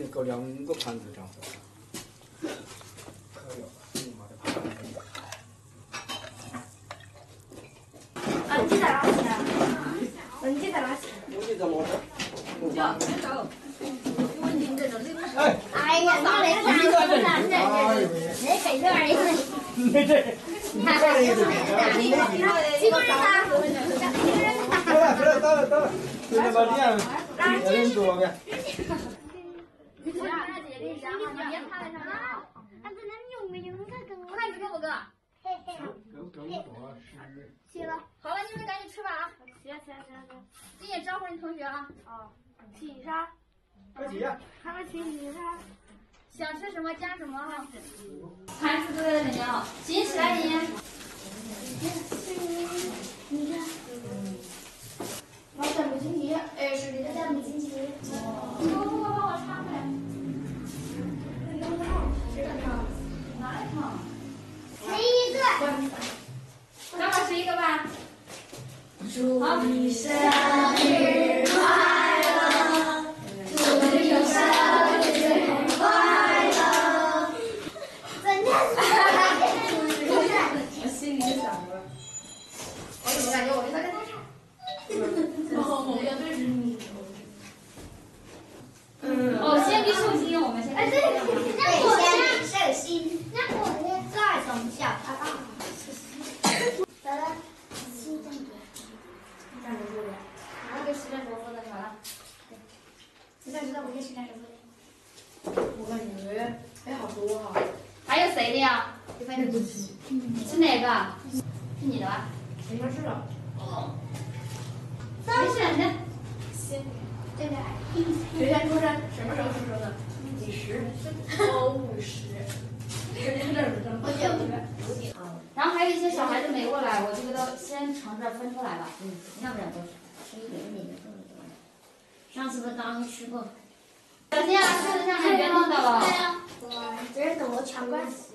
那够两个盘子这样子。可以了，你妈的盘子。啊，你在哪去啊？文姐在哪去？我你怎么？叫别走。哎，哎呀，那那个啥，那那那那肥肉儿也是。你这，你看这意思。几个人啊？几个人啊？得了得了得了得了，就这么点，有点多呗。我让姐姐给你讲，你别趴在上面啊。啊，这那用没用它跟我？看你够不够？嘿嘿。够够多是。行了，好了，你们赶紧吃吧啊。行行行行。今天招呼你同学啊。啊。七啥？快几呀？还没七七啥？想吃什么加什么哈。盘子都在那边啊，紧起来你。你看。我等不进去，哎，是的，等不进去。哦。你给我帮我插开。哪里烫？吃一个。咱们吃一个吧。祝你生心里就想着，我怎么感觉我跟他跟他差？哦，我要对着你。嗯。哦，先别寿星，我们先。哎，对，那我呢？寿星。那我呢？再从小到大。得了，七点多。站着这里，马上给十点多负责就完了。你咋知道我给十点多负责？我感觉还好多哈。还有谁的呀？是哪个？是你的吧？应该是的。哦。没事，你。行。这个。学前出生什么时候出生的？几十？哦，五十。然后还有一些小孩子没过来，我就给他先盛这分出来吧。嗯，要不然都是吃一点点的这么多。上次不刚吃过。小心啊，桌子上面别弄到了。对呀。这是我抢关系。